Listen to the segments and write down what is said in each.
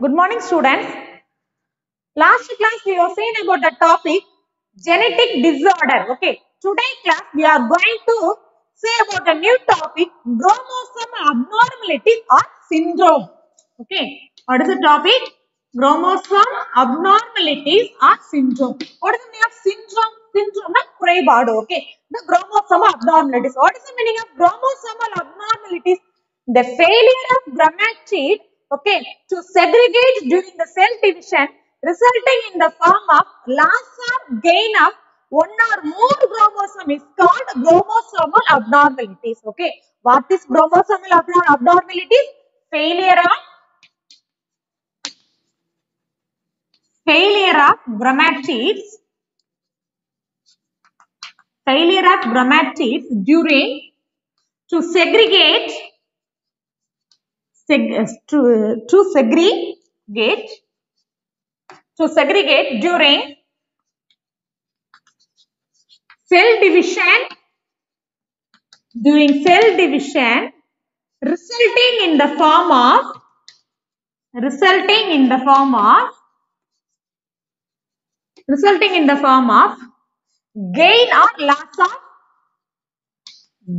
Good morning, students. Last class we were saying about the topic genetic disorder. Okay. Today class we are going to say about a new topic chromosome abnormalities or syndrome. Okay. What is the topic? Chromosome abnormalities or syndrome. What is the meaning of syndrome? Syndrome na குறைபாடு. Okay. The chromosome abnormalities. What is the meaning of chromosomal abnormalities? The failure of gametid, okay, to segregate during the cell division resulting in the form of loss or gain of one or more chromosome is called chromosomal abnormalities. Okay. What is chromosomal abnor- abnormalities? Failure of failure of chromatids failure of chromatids during to segregate seg, to, to segregate to segregate during cell division during cell division resulting in the form of resulting in the form of resulting in the form of gain or loss of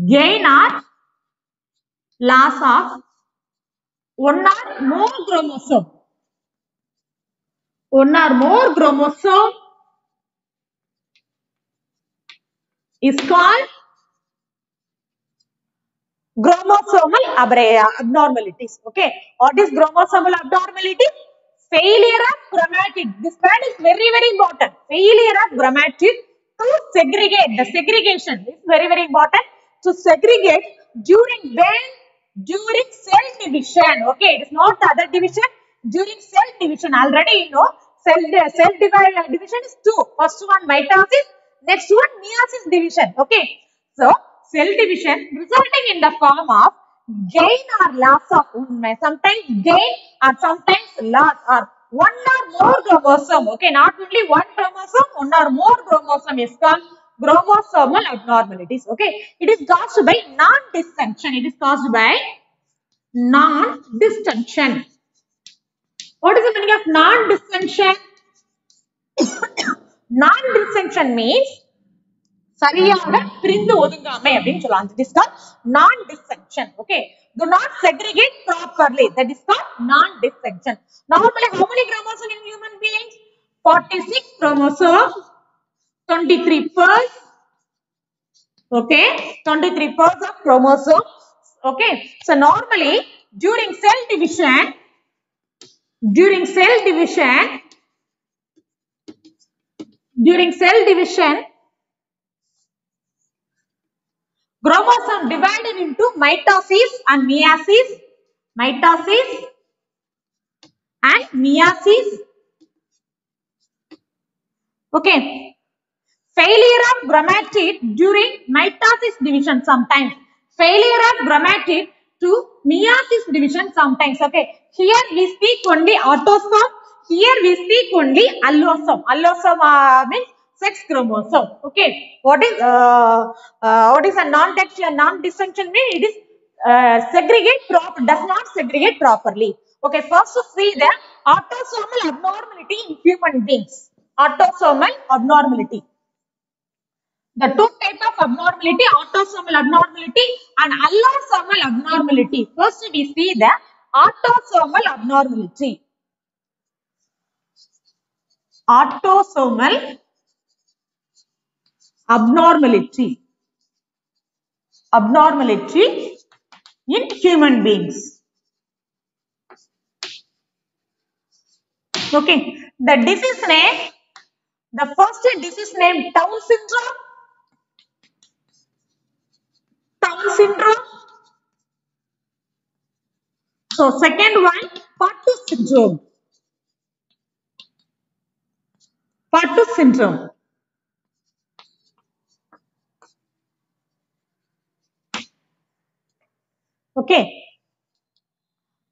gain or loss of one or more chromosome one or more chromosome is called chromosomal abnormalities okay what is chromosomal abnormalities failure of chromatid this word is very very important failure of chromatid to segregate the segregation is very very important to segregate during when during cell division okay it is not the other division. During cell division already you know cell cell divide, uh, division is two. First one mitosis next one meiosis division okay. So cell division resulting in the form of gain or loss of sometimes gain or sometimes loss or one or more chromosome okay. Not only one chromosome one or more chromosome is called chromosomal abnormalities okay it is caused by non-disjunction it is caused by non-disjunction what is the meaning of non-disjunction non-disjunction means சரியாக பிரிந்து ஒதுங்காமை அப்படின்னு சொல்லலாம் that is called non dissection okay do not segregate properly that is called non dissection normally how many chromosomes in human beings 46 chromosomes 23 pairs okay? 23 pairs of chromosomes. Okay? So normally during cell division during cell division during cell division chromosome divided into mitosis and meiosis mitosis and meiosis. Okay failure of gametid during mitosis division sometimes. Failure of gametid to meiosis division sometimes okay? Here we speak only autosome here we speak only allosome. Allosome uh, means sex chromosome okay? What is uh, uh, what is a non non disjunction mean? It is uh, segregate prop does not segregate properly. Okay first see the autosomal abnormality in human beings. Autosomal abnormality the two type of abnormality autosomal abnormality and allosomal abnormality. First we see the autosomal abnormality. Autosomal abnormality. Abnormality in human beings. Okay. The disease name the first disease name down syndrome down syndrome so second one Patau syndrome Patau syndrome Okay.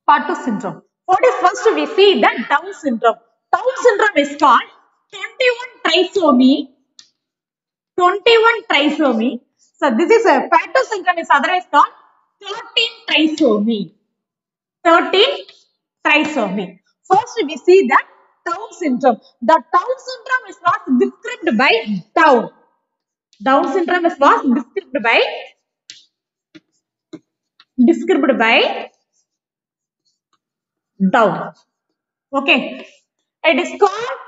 Patau syndrome. What is first we see the Down syndrome. Down syndrome is called 21 trisomy. 21 trisomy. So this is a Patau syndrome is otherwise called 13 trisomy. 13 trisomy. First, we see the Down syndrome. The Down syndrome is not described by Down. Down syndrome is not described by described by Down. Okay. It is called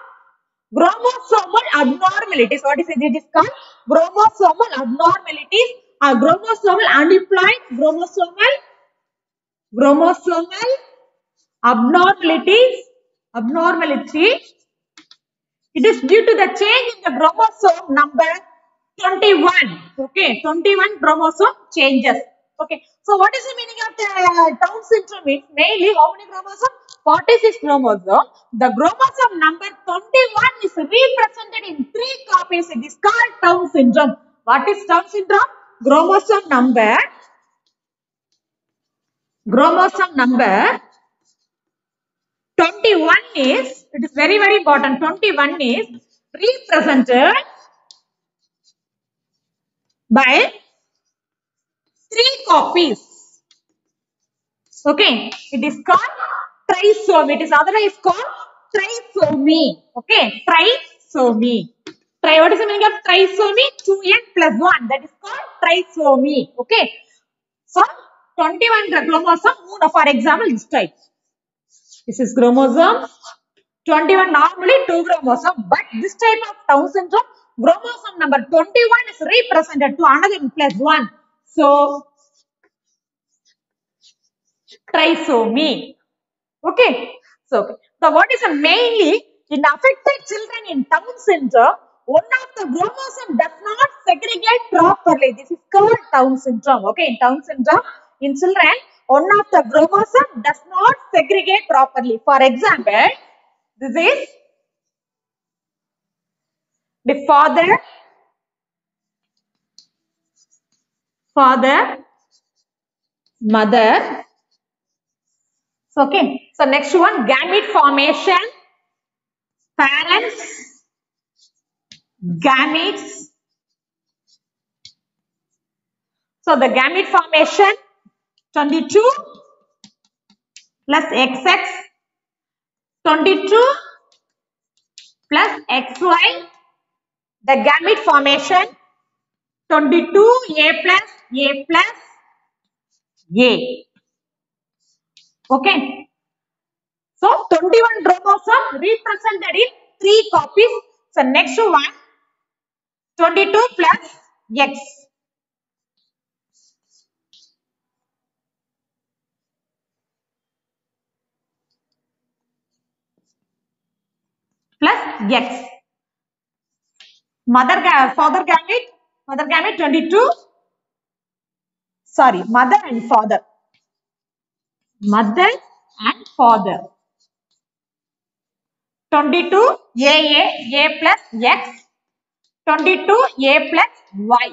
chromosomal abnormalities. What is it? It is called chromosomal abnormalities or chromosomal aneuploidy chromosomal chromosomal abnormalities abnormality. It is due to the change in the chromosome number 21 okay? 21 chromosome changes okay? So what is the meaning of the down syndrome? Mainly how many chromosomes 46 chromosome the chromosome number 21 is represented in three copies. It is called down syndrome. What is down syndrome? Chromosome number. Chromosome number. 21 is, it is very, very important. 21 is represented by three copies. Okay, it is called trisomy. It is otherwise called trisomy. Okay, trisomy. Tri, what is the meaning of trisomy? 2n plus 1. That is called trisomy. Okay. So, 21 chromosome, for example, this type. This is chromosome 21 normally 2 chromosome but this type of Down syndrome chromosome number 21 is represented to another plus 1. So trisomy. Okay. So, okay. so what is a mainly in affected children in Down syndrome one of the chromosome does not segregate properly. This is called Down syndrome. Okay, in Down syndrome in children one of the chromosome does not segregate properly. For example, this is the father, father, mother. Okay. So, next one, gamete formation, parents, gametes. So, the gamete formation 22 plus XX 22 plus XY the gamete formation 22 A plus A plus A. Okay so 21 chromosome represented in three copies so next one 22 plus X plus X. Mother, father gamete, mother gamete 22. Sorry, mother and father. Mother and father. 22 A A plus X. 22 A plus Y.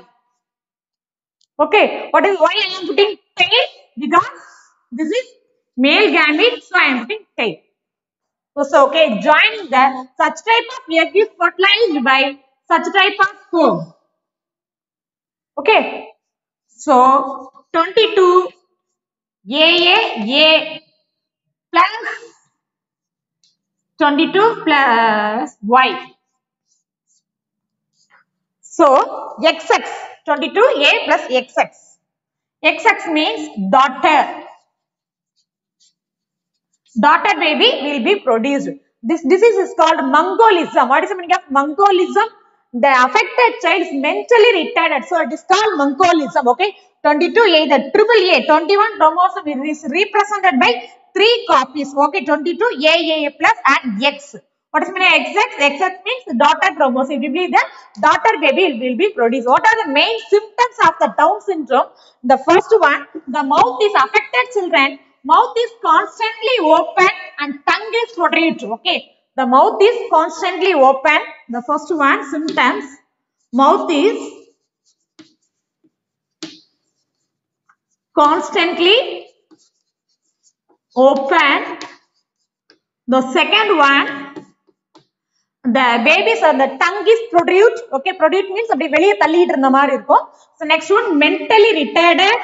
Okay, what is why I am putting tail? Because this is male gamete, so I am putting tail. So, okay, join the such type of egg is fertilized by such type of sperm. Okay. So, 22 AA A plus 22 plus Y. So, XX 22 A plus XX. XX means daughter daughter baby will be produced. This disease is called Mongolism. What is the meaning of Mongolism? The affected child is mentally retarded. So it is called Mongolism. Okay. 22A, the triple A, 21 chromosome is represented by three copies. Okay. 22 A, A plus and X. What is the meaning of XX? XX means daughter chromosome. Will be the daughter baby will be produced. What are the main symptoms of the Down syndrome? The first one, the mouth is affected children mouth is constantly open and tongue is protrude. Okay. The mouth is constantly open. The first one symptoms. Mouth is constantly open. The second one, the babies or the tongue is protrude. Okay, protrude means அப்படி வெளியே தள்ளிட்டு இருந்த மாதிரி இருக்கும். So next one, mentally retarded.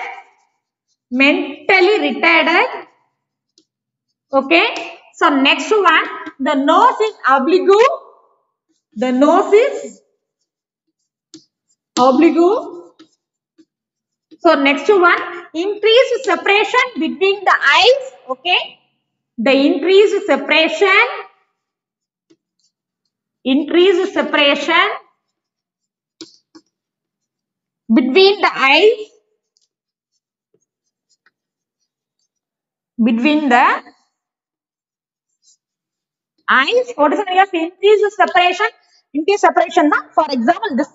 Mentally retarded. Okay. So next one, the nose is oblique. The nose is oblique. So next one, increased separation between the eyes. Okay. The increased separation, increased separation between the eyes, between the eyes. What is the meaning of increased separation? increase separation na, for example this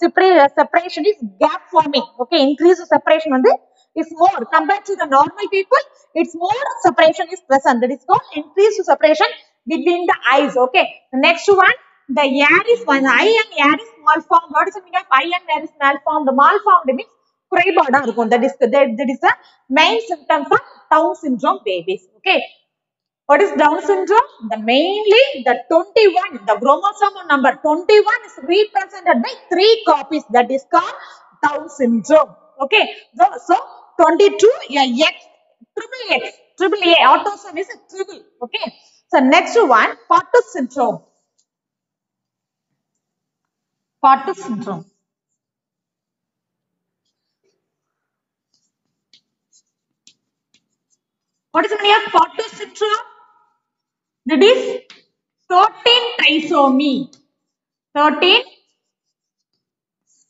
separation is gap forming. Okay increase separation on the is more. Compared to the normal people it's more separation is present. That is called increase separation between the eyes. Okay next one the air is one. Eye and air is small form. what is the meaning of eye and air is malformed the malformed means that is that is the main symptom for Down syndrome babies. Okay what is Down syndrome? The mainly the 21, the chromosome number 21 is represented by three copies. That is called Down syndrome. Okay. So, so 22 yeah, X, triple X, triple A, autosome is a triple. Okay. So next one, Potter syndrome. Potter syndrome. What is the meaning of Potter syndrome? That is 13 trisomy. 13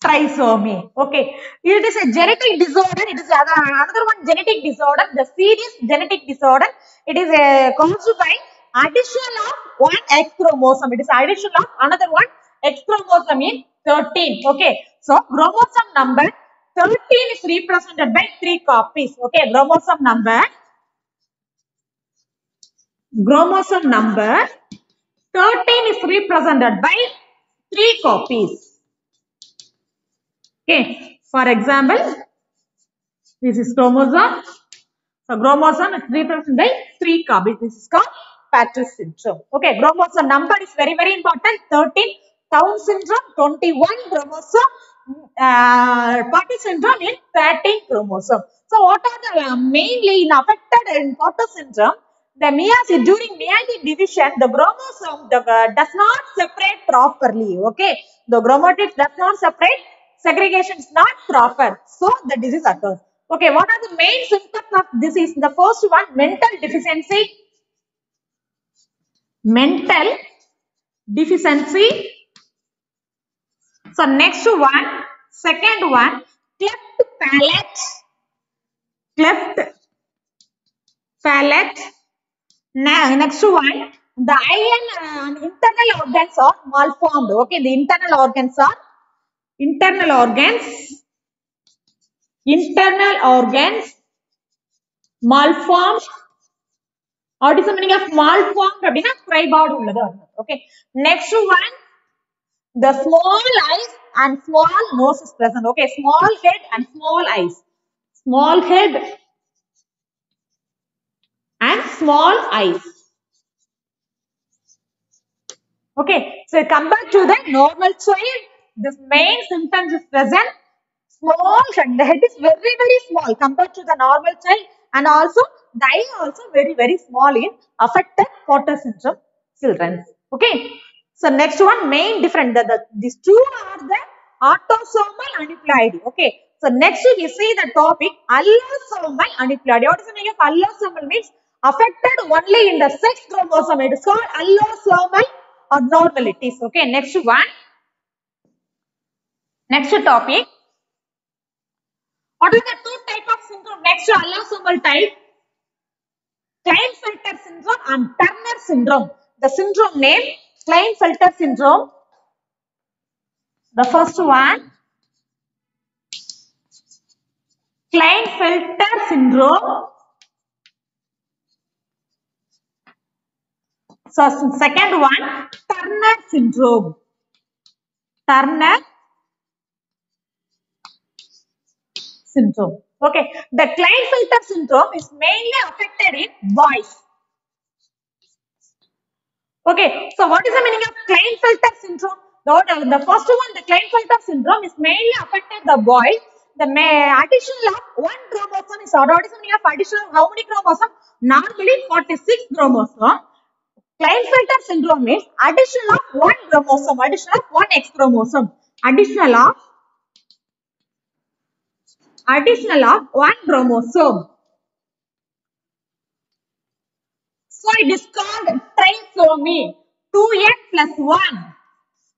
trisomy. Okay. It is a genetic disorder. It is another one genetic disorder. The serious genetic disorder. It is uh, caused by addition of one X chromosome. It is addition of another one X chromosome in 13. Okay. So chromosome number 13 is represented by three copies. Okay. Chromosome number chromosome number 13 is represented by three copies. Okay, for example, this is chromosome. So chromosome is represented by three copies. This is called Patrick syndrome. Okay, chromosome number is very very important. 13 Down syndrome, 21 chromosome, uh, syndrome in 13 chromosome. So what are the uh, mainly in affected in Potter syndrome? The meiosis during meiotic division, the chromosome the, uh, does not separate properly. Okay, the chromatids does not separate. Segregation is not proper, so the disease occurs. Okay, what are the main symptoms of disease? The first one, mental deficiency. Mental deficiency. So next one, second one, cleft palate. Cleft palate. Ne- next one, the eye and uh, internal organs are malformed. Okay, the internal organs are internal organs. Internal organs malformed. What is the meaning of malformed? அப்படின்னா குறைபாடு உள்ளது okay next one the small eyes and small nose is present. Okay, small head and small eyes. Small head and small eyes. Okay, so compared to the normal child, this main symptoms is present. Small the head is very very small compared to the normal child, and also the eye also very very small in affected Potter syndrome children. Okay, so next one main different. The, the these two are the autosomal aneuploidy. Okay, so next we see the topic allosomal aneuploidy. What is the meaning of allosomal? Means affected only in the sex chromosome. It is called allosomal abnormalities. Okay, next one. Next topic. What are the two type of syndrome? Next allosomal type. Klinefelter syndrome and Turner syndrome. The syndrome name Klinefelter syndrome. The first one. Klinefelter syndrome. So second one, Turner syndrome. Turner syndrome. Okay, the Klinefelter syndrome is mainly affected in boys. Okay, so what is the meaning of Klinefelter syndrome? The, the first one, the Klinefelter syndrome is mainly affected the boy. The addition of one chromosome is what is the meaning of how many chromosome? Normally 46 chromosome. Klinefelter syndrome means addition of one chromosome, addition of one X chromosome, additional of additional of one chromosome. So it is called trisomy. 2n plus 1.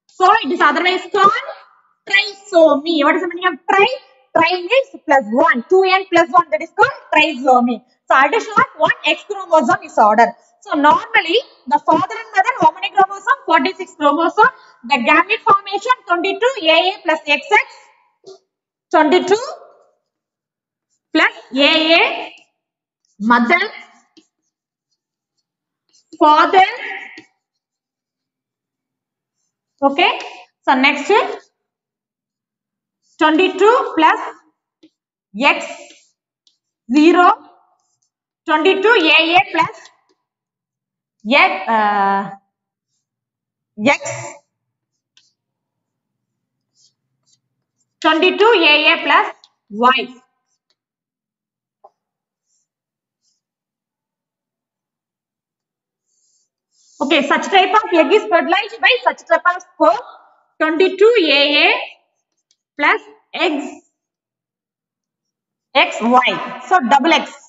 So it is otherwise called trisomy. What is the meaning of tri? Tri means plus 1. 2n plus 1 that is called trisomy. So addition of one X chromosome is ordered. So normally the father and mother how many chromosome? 46 chromosome. The gamete formation 22 AA plus XX. 22 plus AA mother father okay so next 22 plus x 0 22 AA plus x, uh, x 22 AA plus y Okay, such type of egg is fertilized by such type of sperm 22 AA plus X XY. So double X.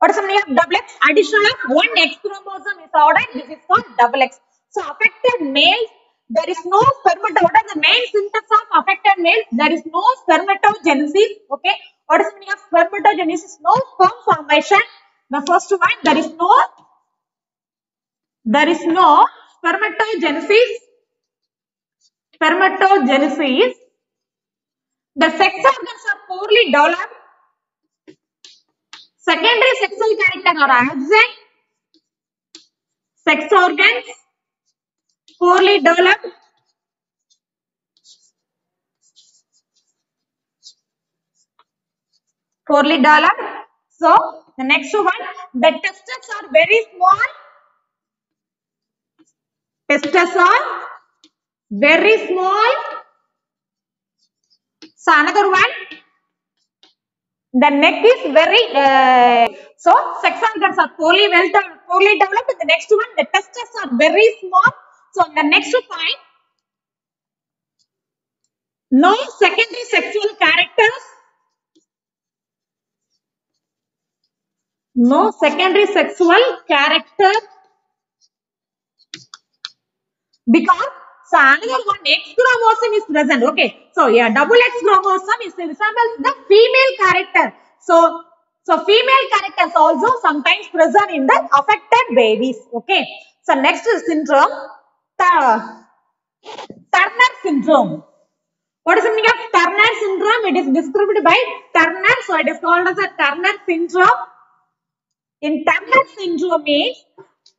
What is the meaning of double X? Addition of one X chromosome is ordered. This is called double X. So affected males, there is no spermatogenesis. What are the main symptoms of affected males? There is no spermatogenesis. Okay. What is the meaning of spermatogenesis? No sperm formation. The first one, there is no there is no spermatogenesis. Spermatogenesis. The sex organs are poorly developed. Secondary sexual character are absent. Sex organs poorly developed. Poorly developed. So, the next one, the testes are very small testes are very small. So another one, the neck is very, uh, so sex organs are poorly well poorly developed. The next one, the testes are very small. So the next point, no secondary sexual characters. No secondary sexual character because so another one X chromosome is present. Okay. So yeah, double X chromosome is resembles the female character. So so female characters also sometimes present in the affected babies. Okay. So next is syndrome. Turner syndrome. What is the meaning of Turner syndrome? It is described by Turner. So it is called as a Turner syndrome. In Turner syndrome means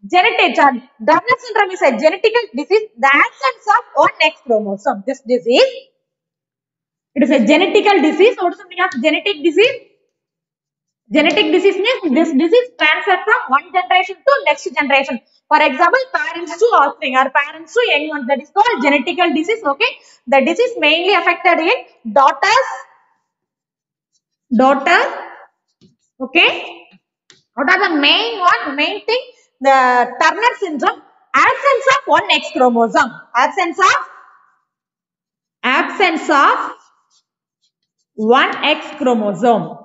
genetic Turner syndrome is a genetical disease the absence of one X chromosome. This disease it is a genetical disease. The meaning of genetic disease? Genetic disease means this disease transferred from one generation to next generation. For example parents to offspring or parents to young ones that is called genetical disease okay? The disease mainly affected in daughters daughter okay? What are the main one main thing the Turner syndrome, absence of one X chromosome. Absence of absence of one X chromosome.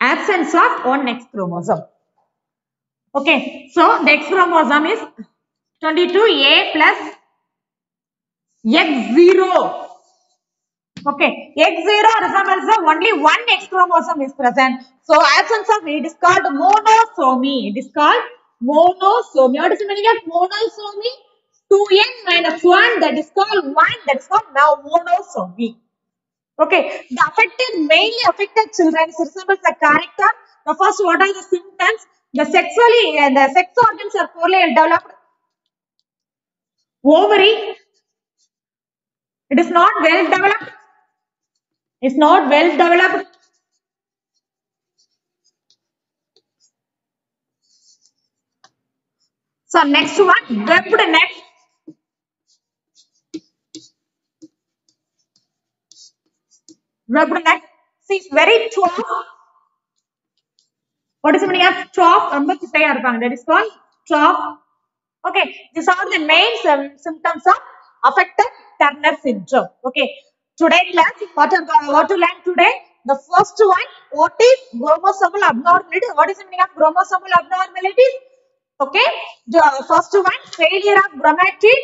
Absence of one X chromosome. Okay, so the X chromosome is 22A plus X0 Okay, X0 resembles only one X chromosome is present. So, absence of it is called monosomy. It is called monosomy. What is the meaning of monosomy? 2n minus 1 that is called 1 that is called now monosomy. Okay, the affected, mainly affected children resembles the character. The first, what are the symptoms? The sexually, uh, the sex organs are poorly developed. Ovary, it is not well developed is not well developed. So next one, depth neck. Webbed neck. See, it's very chalk. What is happening? Chalk. That is called chalk. Okay, these are the main symptoms of affected Turner syndrome. Okay, today class, what the- uh, what to learn today? The first one, what is chromosomal abnormality? What is the meaning of chromosomal abnormalities? Okay, the uh, first one, failure of chromatid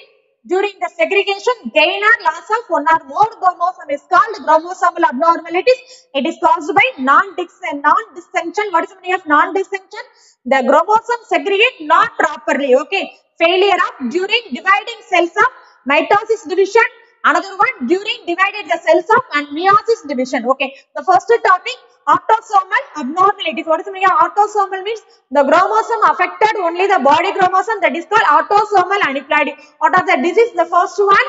during the segregation, gain or loss of one or more chromosome is called chromosomal abnormalities. It is caused by non-dis- non-distinction. What is the meaning of non-distinction? The chromosome segregate not properly. Okay, failure of during dividing cells of mitosis division. Another one during divided the cells of and meiosis division. Okay, the first topic autosomal abnormalities. What is meaning autosomal means the chromosome affected only the body chromosome that is called autosomal aneuploidy. What are the disease? The first one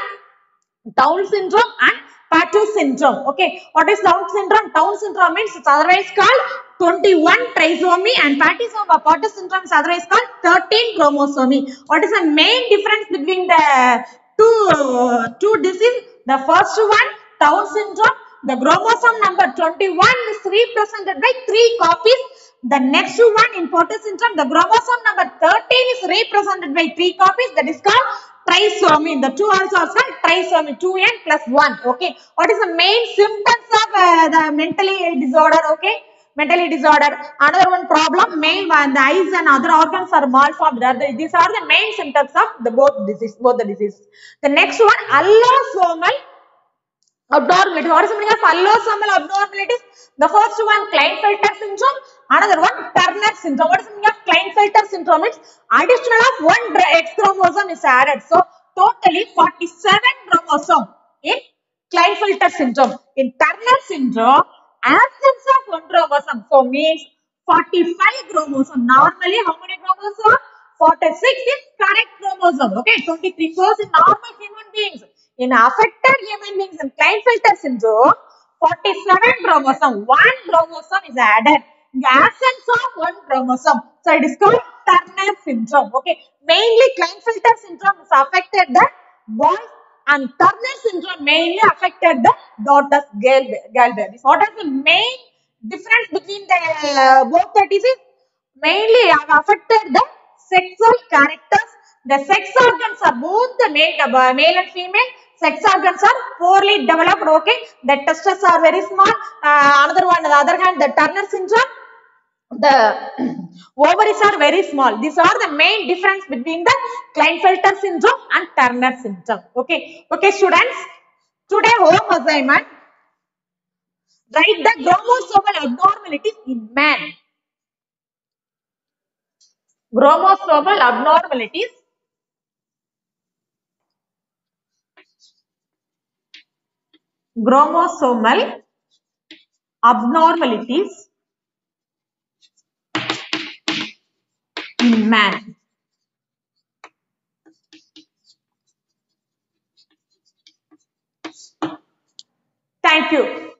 Down syndrome and Patau syndrome. Okay, what is Down syndrome? Down syndrome means it's otherwise called 21 trisomy and Patau Patau syndrome is otherwise called 13 chromosomy. What is the main difference between the two uh, two disease? The first one Down syndrome, the chromosome number 21 is represented by three copies. The next one in Porter syndrome, the chromosome number 13 is represented by three copies. That is called trisomy. The two also are called trisomy. 2n plus 1. Okay. What is the main symptoms of uh, the mentally disorder? Okay. Mentally disorder. Another one problem, main one, the eyes and other organs are malformed. These are the main symptoms of the both disease, both the disease. The next one, allosomal abnormality. What is the meaning of allosomal abnormalities? The first one, Klinefelter syndrome. Another one, Turner syndrome. What is the meaning of Klinefelter syndrome? It's additional of one X chromosome is added. So, totally 47 chromosome in Klinefelter syndrome. In Turner syndrome, absence of one chromosome. So, means 45 chromosome. Normally, how many chromosome? 46 is correct chromosome. Okay, 23 goes in normal human beings. In affected human beings in Klinefelter syndrome, 47 chromosome, one chromosome is added. The absence of one chromosome. So it is called Turner syndrome. Okay, mainly Klinefelter syndrome is affected the boys and Turner syndrome mainly affected the daughters, babies. What is the main difference between the uh, both the? Mainly have affected the sexual characters. The sex organs are both the male, the male and female. Sex organs are poorly developed. Okay, the testes are very small. Uh, another one, on the other hand, the Turner syndrome, the ovaries are very small. These are the main difference between the Klinefelter syndrome and Turner syndrome. Okay, okay, students. Today home assignment. Write the chromosomal abnormalities in man. Chromosomal abnormalities chromosomal abnormalities man. Thank you.